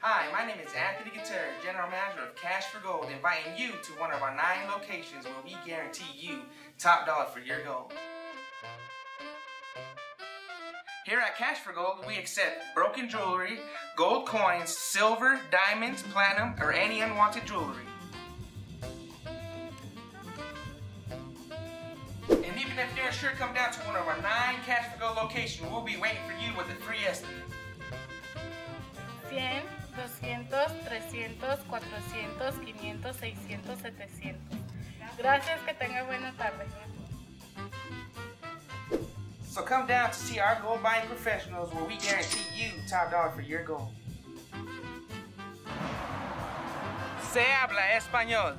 Hi, my name is Anthony Gutierrez, General Manager of Cash for Gold, inviting you to one of our nine locations where we guarantee you top dollar for your gold. Here at Cash for Gold, we accept broken jewelry, gold coins, silver, diamonds, platinum, or any unwanted jewelry. And even if you're sure come down to one of our nine Cash for Gold locations, we'll be waiting for you with a free estimate. 300, 400, 500, 600, 700. Gracias, que tenga buena tarde. So come down to see our gold buying professionals where we guarantee you top dollar for your gold. Se habla español.